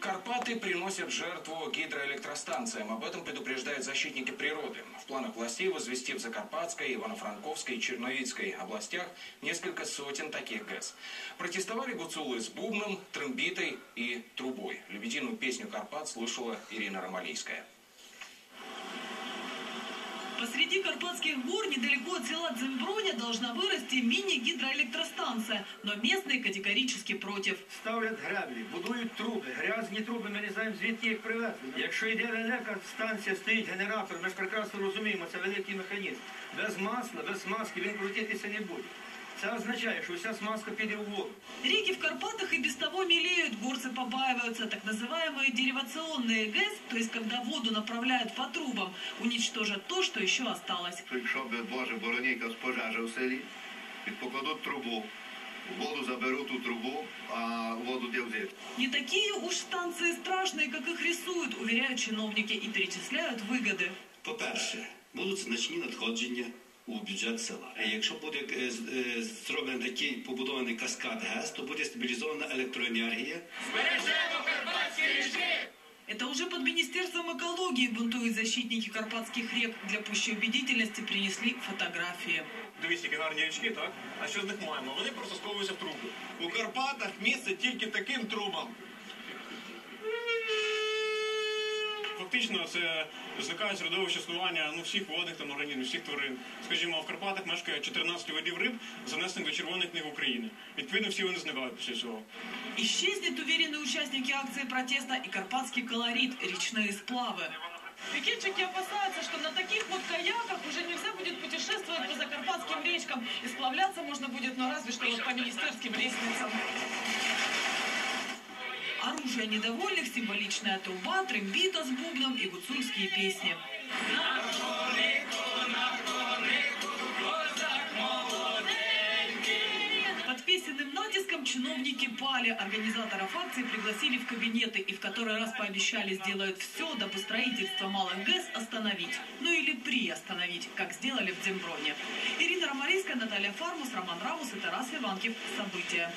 Карпаты приносят жертву гидроэлектростанциям. Об этом предупреждают защитники природы. В планах властей возвести в Закарпатской, Ивано-Франковской и Черновицкой областях несколько сотен таких ГЭС. Протестовали гуцулы с бубном, тромбитой и трубой. Лебединую песню Карпат слышала Ирина Ромалийская. Посреди Карпатских гор, села Дземброня, должна вырасти мини-гидроэлектростанция. Но местные категорически против. ставлять греблі, будують труби, грязні труби, ми не знаємо звідки їх привезли. Якщо йде велика станція, стоїть генератор, ми ж прекрасно розуміємо, це великий механізм. Без масла, без смазки він крутитися не буде. Це означає, що вся смазка піде в воду. Реки в Карпатах и без того мелеют, горцы побаиваются. Так называемые деривационные ГЭС, то есть когда воду направляют по трубам, уничтожат то, что еще осталось. що якщо б, Боже, бороні якась пожежа в селі, і покладуть трубу, воду заберуть у трубу, а воду де взяти? Не такие уж станции страшные, как их рисуют, уверяют чиновники и перечисляют выгоды. По-перше, будуть значні надходження у бюджет села. А якщо буде е, з- е, зроблений такий побудований каскад ГЕС, то буде стабілізована електроенергія. Это уже под Министерством экологии бунтуют защитники карпатских рек. Для пущей убедительности принесли фотографии. Дивіться, які гарні річки, так? А що з них маємо? Вони просто сковуються в труби. У Карпатах місце тільки таким трубам. Фактично це зникає середовище існування ну, всіх водних там організмів, всіх тварин. Скажімо, в Карпатах мешкає 14 видів риб, занесених до Червоної книги України. Відповідно, всі вони зникають після цього. Исчезнет, уверены участники акции протеста, и карпатский колорит, речные сплавы. Пикетчики опасаются, что на таких вот каяках уже нельзя будет путешествовать по закарпатским речкам. И сплавляться можно будет, но разве что вот по министерским лестницам. Оружие недовольных, символичная труба, трембита с бубном и гуцульские песни. Под песенным натиском чиновники пали. Организаторов акции пригласили в кабинеты и в который раз пообещали сделают все, дабы строительство малых ГЭС остановить. Ну или приостановить, как сделали в Дземброне. Ирина Ромарийская, Наталья Фармус, Роман Рамус и Тарас Иванкив. События.